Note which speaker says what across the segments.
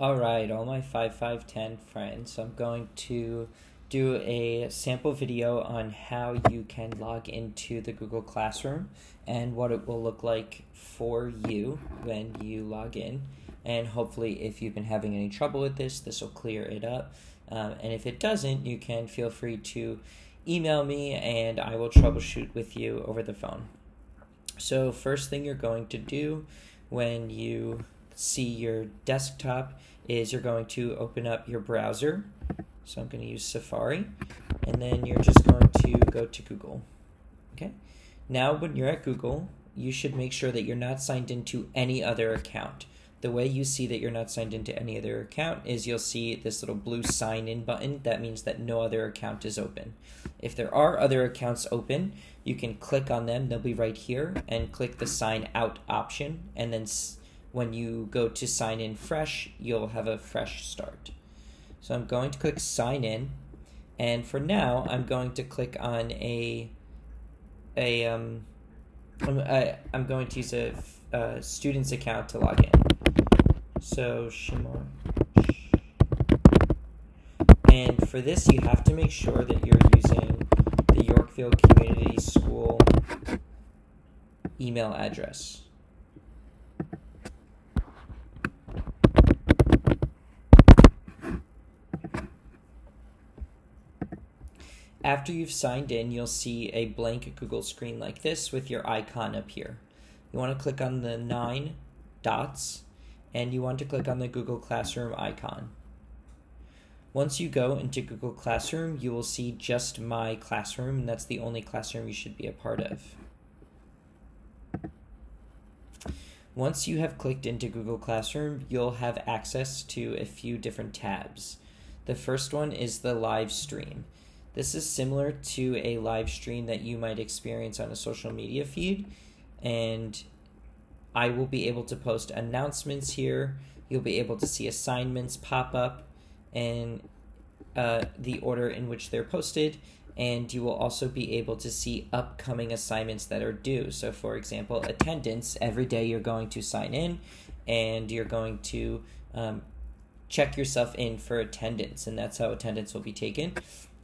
Speaker 1: All right, all my 5510 friends, I'm going to do a sample video on how you can log into the Google Classroom and what it will look like for you when you log in. And hopefully, if you've been having any trouble with this, this will clear it up. Um, and if it doesn't, you can feel free to email me and I will troubleshoot with you over the phone. So, first thing you're going to do when you see your desktop is you're going to open up your browser. So I'm going to use Safari. And then you're just going to go to Google. Okay. Now, when you're at Google, you should make sure that you're not signed into any other account. The way you see that you're not signed into any other account is you'll see this little blue sign in button. That means that no other account is open. If there are other accounts open, you can click on them. They'll be right here and click the sign out option and then when you go to sign in fresh, you'll have a fresh start. So I'm going to click sign in, and for now, I'm going to click on a a um, I'm, I, I'm going to use a, a student's account to log in. So Shimon. And for this, you have to make sure that you're using the Yorkville Community School email address. After you've signed in, you'll see a blank Google screen like this with your icon up here. You want to click on the nine dots and you want to click on the Google Classroom icon. Once you go into Google Classroom, you will see just My Classroom, and that's the only classroom you should be a part of. Once you have clicked into Google Classroom, you'll have access to a few different tabs. The first one is the live stream. This is similar to a live stream that you might experience on a social media feed, and I will be able to post announcements here. You'll be able to see assignments pop up and uh, the order in which they're posted, and you will also be able to see upcoming assignments that are due. So, for example, attendance, every day you're going to sign in and you're going to um, check yourself in for attendance, and that's how attendance will be taken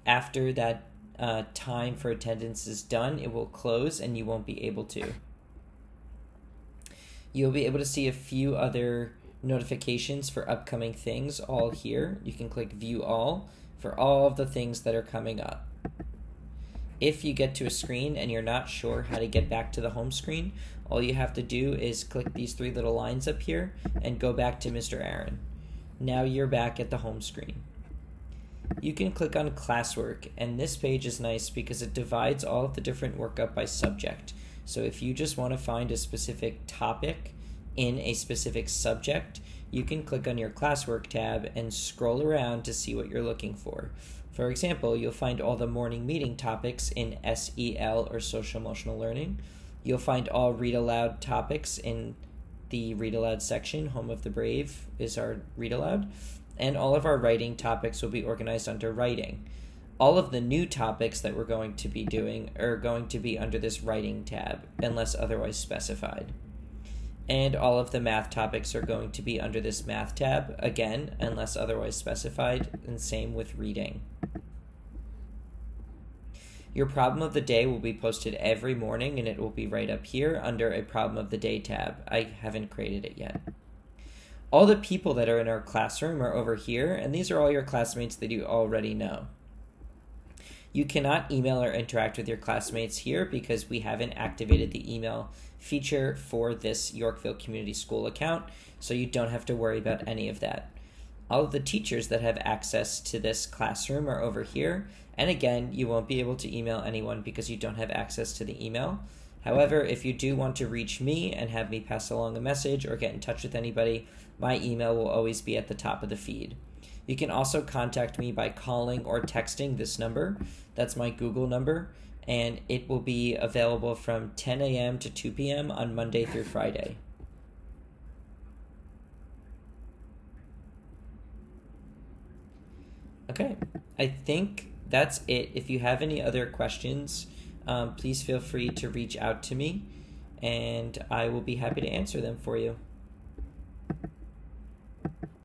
Speaker 1: after that uh, time for attendance is done, it will close and you won't be able to. You'll be able to see a few other notifications for upcoming things all here. You can click view all for all of the things that are coming up. If you get to a screen and you're not sure how to get back to the home screen, all you have to do is click these three little lines up here and go back to Mr. Aaron. Now you're back at the home screen you can click on classwork and this page is nice because it divides all of the different work up by subject. So if you just want to find a specific topic in a specific subject, you can click on your classwork tab and scroll around to see what you're looking for. For example, you'll find all the morning meeting topics in SEL or social emotional learning. You'll find all read aloud topics in the read aloud section. Home of the Brave is our read aloud and all of our writing topics will be organized under writing. All of the new topics that we're going to be doing are going to be under this writing tab, unless otherwise specified. And all of the math topics are going to be under this math tab, again, unless otherwise specified, and same with reading. Your problem of the day will be posted every morning and it will be right up here under a problem of the day tab. I haven't created it yet all the people that are in our classroom are over here, and these are all your classmates that you already know. You cannot email or interact with your classmates here because we haven't activated the email feature for this Yorkville Community School account, so you don't have to worry about any of that. All of the teachers that have access to this classroom are over here, and again, you won't be able to email anyone because you don't have access to the email. However, if you do want to reach me and have me pass along a message or get in touch with anybody, my email will always be at the top of the feed. You can also contact me by calling or texting this number. That's my Google number, and it will be available from 10 a.m. to 2 p.m. on Monday through Friday. Okay, I think that's it. If you have any other questions, um, please feel free to reach out to me and I will be happy to answer them for you.